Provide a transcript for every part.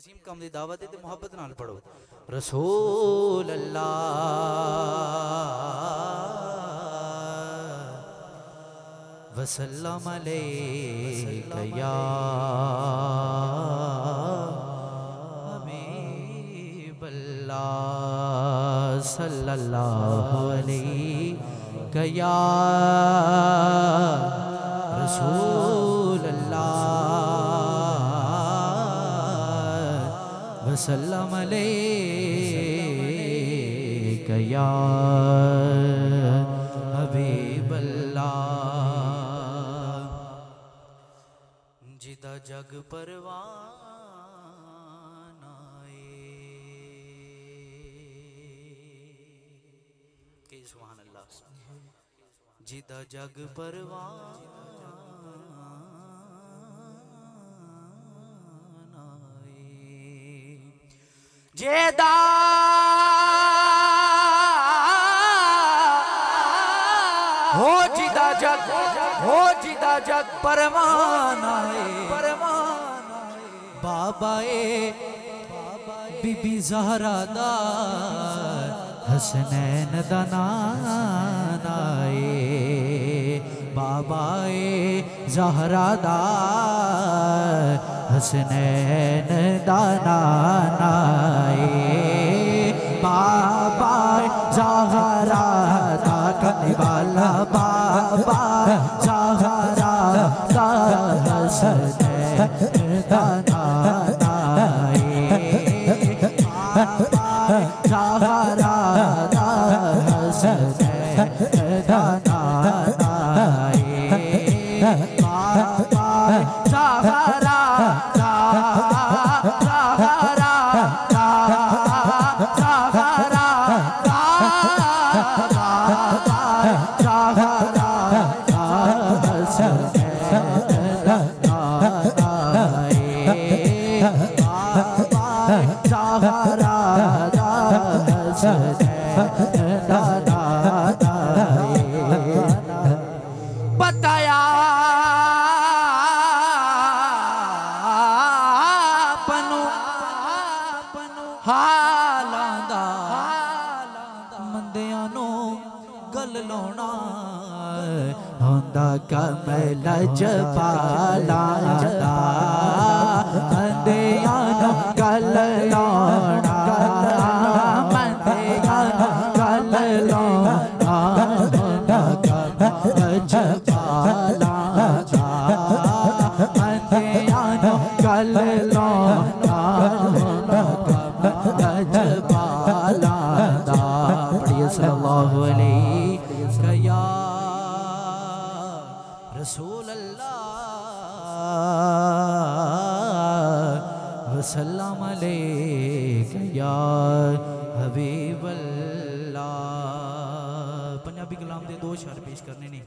असीम कम की दावत है तो मुहब्बत नाल पढ़ो। रसूल अल्लाह वसल्लम अलैका या हबीब अल्लाह सल्लल्लाहु अलैका या रसूल। वसल्लम या हबीब अल्लाह जिदा जग परवान के सुभान अल्लाह जिदा जग परवान जेदा। हो जिदा जग, हो जिदा जग, परवान आए। परवान बाबा ए, बीबी जहरा दा, हसनैन दा नान बाबा ए, जहरा दा, हसनैन दा बाबा जहरा ਨੂੰ ਗੱਲ ਲਾਉਣਾ ਹੁੰਦਾ ਕਮਲ ਜਪਾਲਾ ਦਾ ਮੰਦਿਆਂ ਨੂੰ ਗੱਲ ਲਾਉਣਾ रसूल अल्लाह वसल्लम या हबीब अल्लाह पंजाबी कलाम के दो शार पेश करने ने।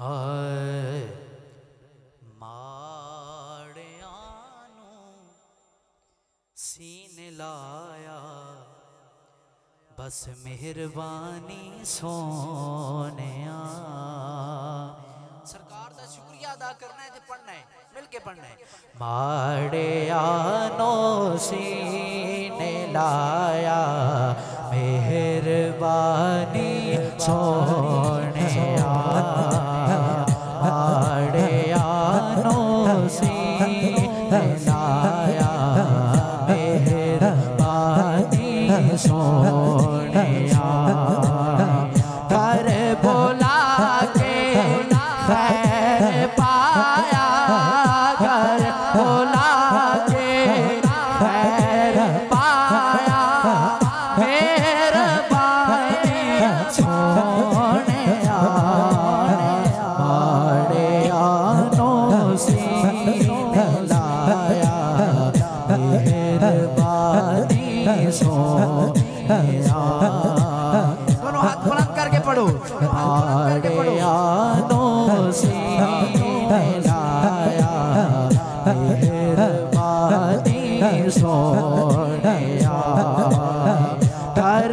हाय सीने लाया, बस मेहरबानी सोने अदा करना है ते पढ़ना है मिल के पढ़ना है। माड़े आनो सीने लाया, मेहरबानी सोनिया दोनों हाथ बुलंद करके पढ़ो आड़े यादों से सोने कर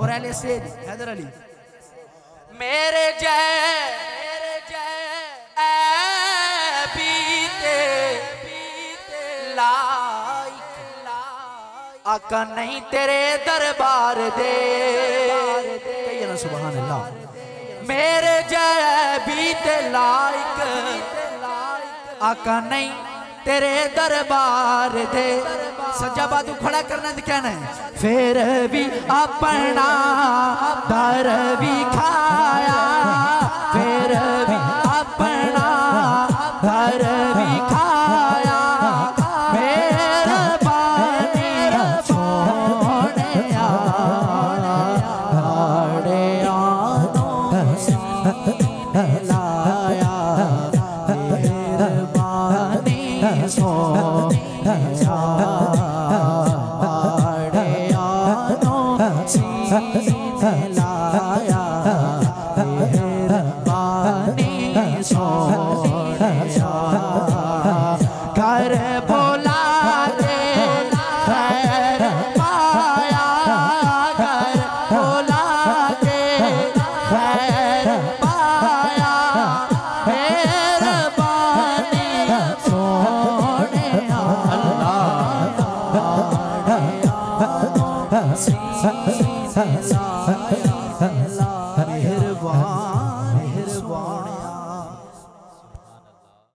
और अहले हैदर अली। मेरे जय मेरे जय बीते लाइक आका नहीं तेरे दरबार दे। कहिए ना सुभान अल्लाह मेरे जय बीते लाइक। आका नहीं तेरे दरबार दे। सज्जा बाजू खड़ा करना तो कहना है? फिर भी अपना दर भी खाया। फिर भी अपना दर भी खाया। मेहरबानी छोड़े आड़े आनों लाया मेहरबानी सोने घर अल्लाह सीने लाया